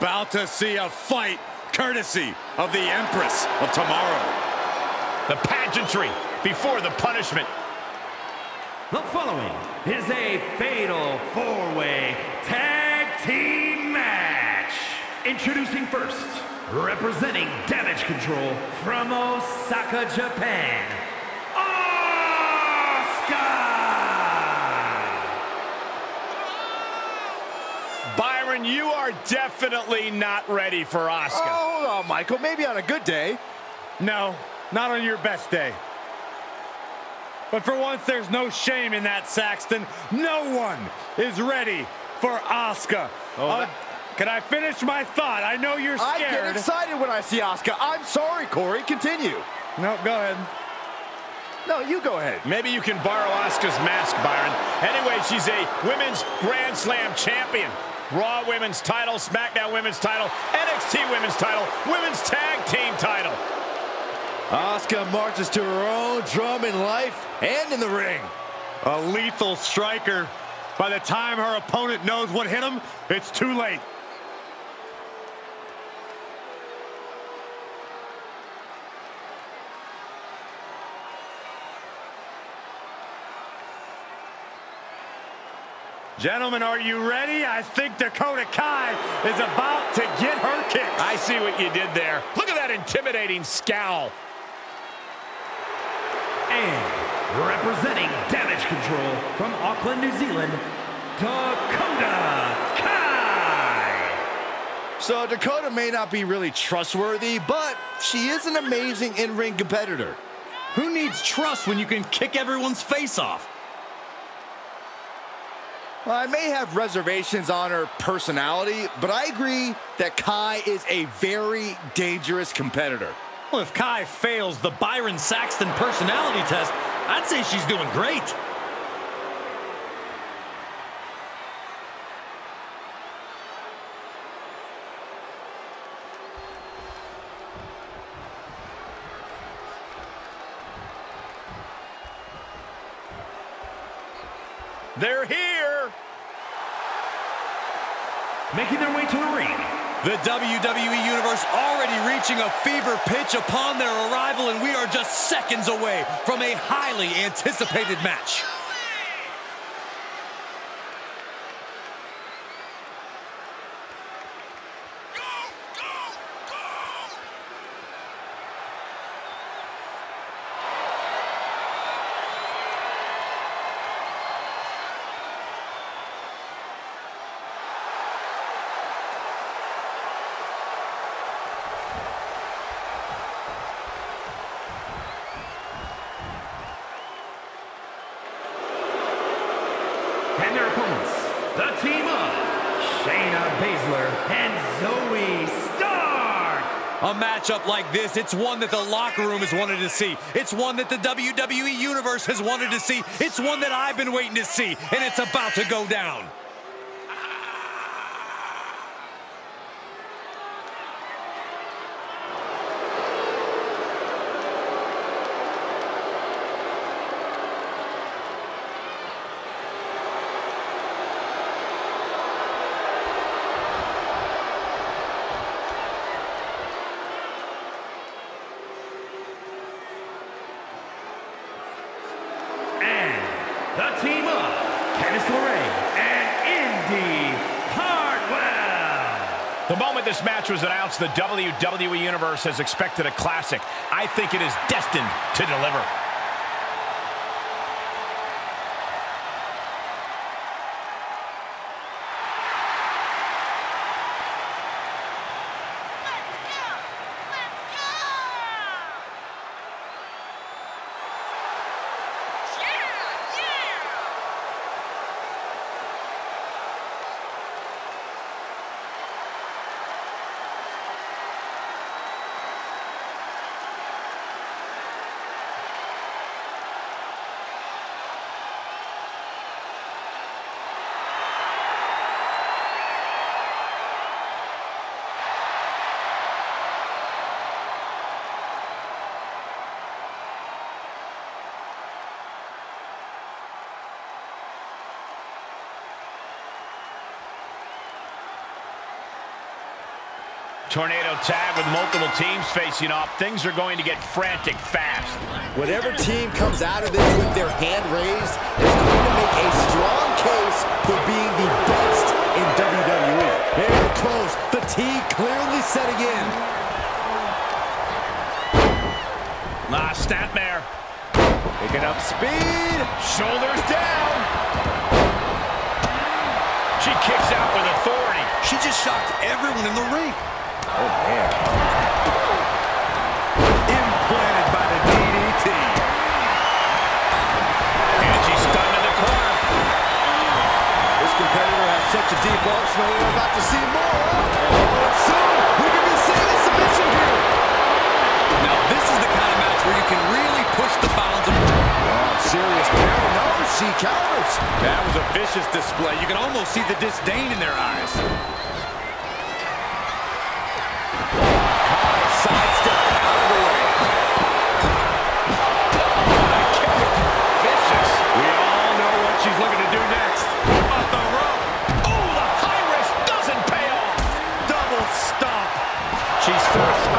We are about to see a fight courtesy of the Empress of Tomorrow. The pageantry before the punishment. The following is a fatal four-way tag team match. Introducing first, representing Damage Control from Osaka, Japan, Asuka! Byron, you are definitely not ready for Asuka. Oh, hold on, Michael. Maybe on a good day. No, not on your best day. But for once, there's no shame in that, Saxton. No one is ready for Asuka. Oh, Uh, can I finish my thought? I know you're scared. I get excited when I see Asuka. I'm sorry, Corey. Continue. No, go ahead. No, you go ahead. Maybe you can borrow Asuka's mask, Byron. Anyway, she's a women's Grand Slam champion. Raw women's title, SmackDown women's title, NXT women's title, women's tag team title. Asuka marches to her own drum in life and in the ring. A lethal striker. By the time her opponent knows what hit him, it's too late. Gentlemen, are you ready? I think Dakota Kai is about to get her kicks. I see what you did there. Look at that intimidating scowl. And representing Damage Control from Auckland, New Zealand, Dakota Kai! So Dakota may not be really trustworthy, but she is an amazing in-ring competitor. Who needs trust when you can kick everyone's face off? Well, I may have reservations on her personality, but I agree that Kai is a very dangerous competitor. Well, if Kai fails the Byron Saxton personality test, I'd say she's doing great. They're here. Making their way to the ring, The WWE Universe already reaching a fever pitch upon their arrival, and we are just seconds away from a highly anticipated match. and their opponents, the team of Shayna Baszler and Zoey Stark! A matchup like this, it's one that the locker room has wanted to see. It's one that the WWE Universe has wanted to see. It's one that I've been waiting to see, and it's about to go down. And the team of Candice LeRae and Indi Hartwell! The moment this match was announced, the WWE Universe has expected a classic. I think it is destined to deliver. Let's go! Let's go! Yeah! Yeah! Tornado tag with multiple teams facing off. Things are going to get frantic fast. Whatever team comes out of this with their hand raised is going to make a strong case for being the best in WWE. Very close. Fatigue clearly setting in. Ah, snapmare. Picking up speed. Shoulders down. She kicks out with authority. She just shocked everyone in the ring. Oh, man. Implanted by the DDT. And she's in the corner. This competitor has such a deep arsenal. We're about to see more. Oh, soon we could be seeing a submission here. Now, this is the kind of match where you can really push the bounds of... Oh, serious peril. No, she counters. That was a vicious display. You can almost see the disdain in their eyes. She's forced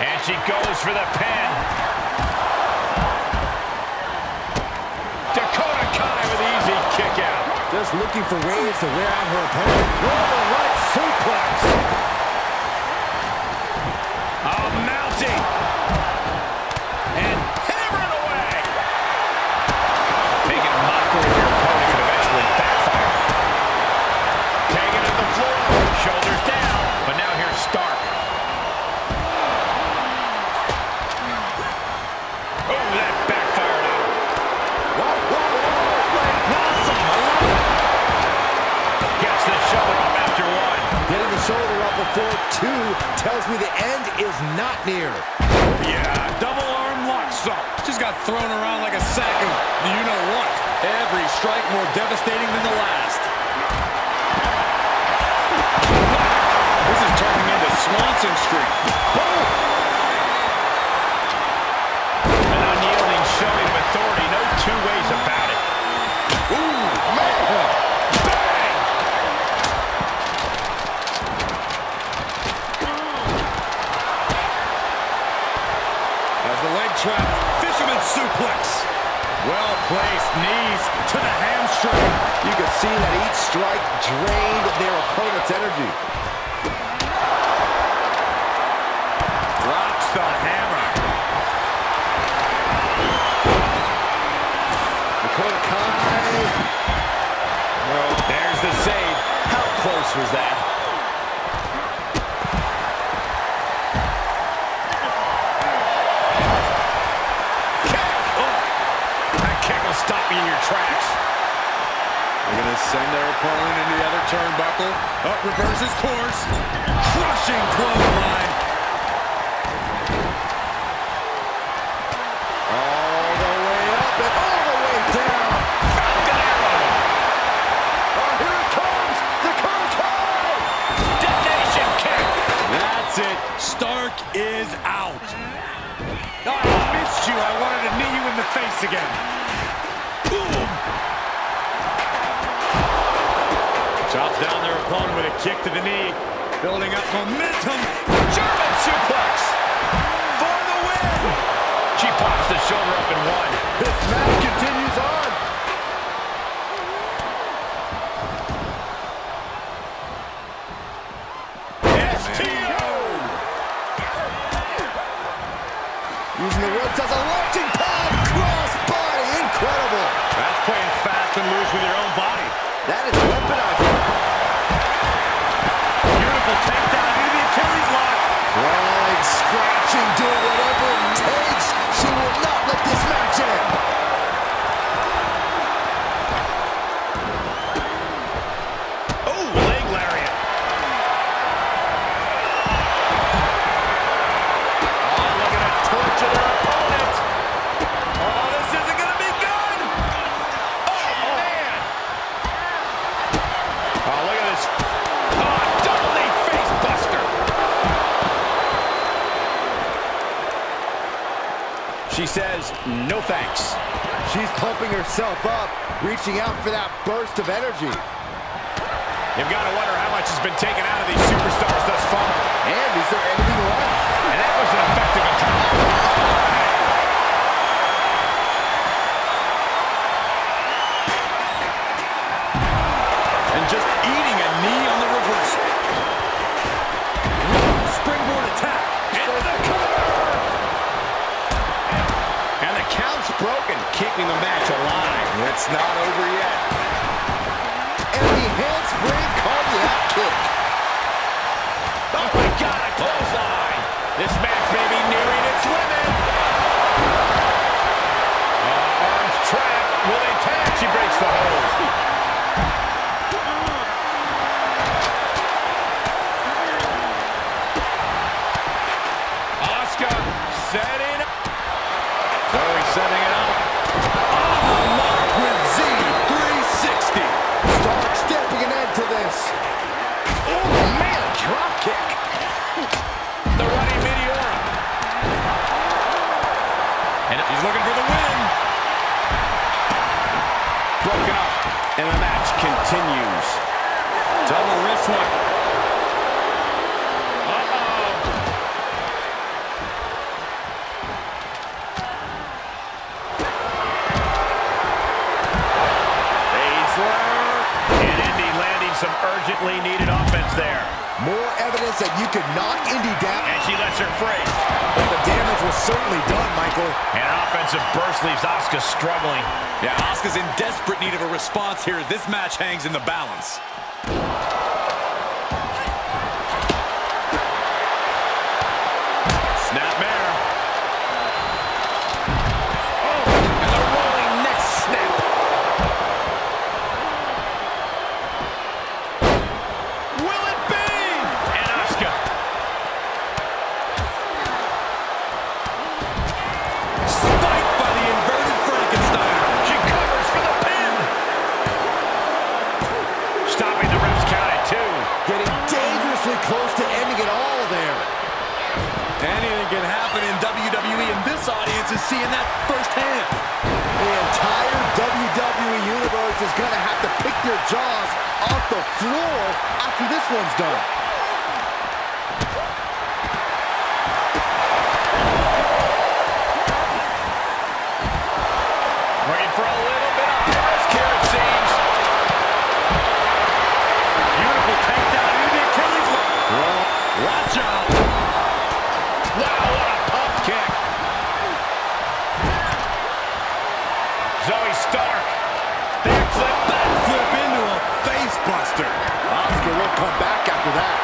And she goes for the pin. Dakota Kai with the easy kick out. Just looking for ways to wear out her opponent. Roll right suplex. Oh, mounting. Not near. Yeah, double arm lock sock. Just got thrown around like a sack of you-know-what. Every strike more devastating than the last. This is turning into Swanson Street. An turnbuckle. Up reverses course. Crushing clothesline. She says, no thanks. She's pumping herself up, reaching out for that burst of energy. You've got to wonder how much has been taken out of these superstars thus far. And is there anything left? And that was an effective attack. Broken, keeping the match alive. It's not over yet. And the handspring called the out kick. Oh my God, a clothesline. This match may be nearing its limit. Uh, arms trapped. Will they tag? She breaks the hold. Setting up. Zoey setting up. Some urgently needed offense there. More evidence that you could knock Indi down. And she lets her free. But the damage was certainly done, Michael. And an offensive burst leaves Asuka struggling. Yeah, Asuka's in desperate need of a response here. This match hangs in the balance. Have to pick their jaws off the floor after this one's done. Looking for a little bit of risk here, it seems. Beautiful takedown into the Achilles. Well, Watch out. Wow, what a pump kick. Zoey Stark. Come back after that.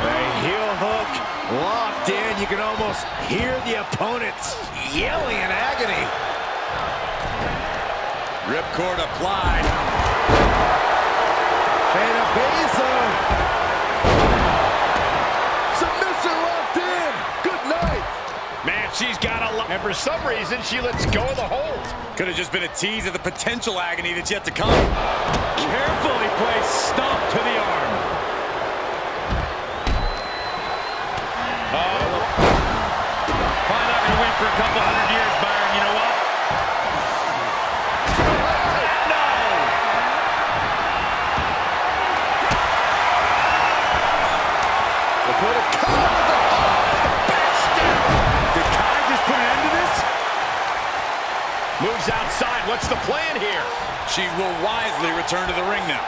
A heel hook locked in. You can almost hear the opponents yelling in agony. Ripcord applied. Shayna Baszler. Submission locked in. Good night. Man, she's got a. And for some reason, she lets go of the hold. Could have just been a tease of the potential agony that's yet to come. Carefully placed stomp to the arm. Oh. Probably not going to win for a couple hundred years, Moves outside. What's the plan here? She will wisely return to the ring now.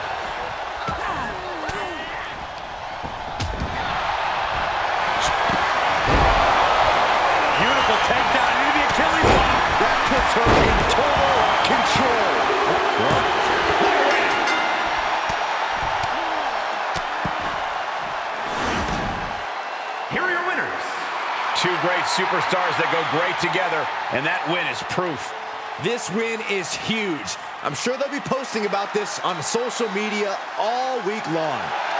Beautiful takedown into the Achilles lock. That puts her in total control. Here are your winners. Two great superstars that go great together, and that win is proof this win is huge. I'm sure they'll be posting about this on social media all week long.